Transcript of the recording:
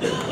Yeah.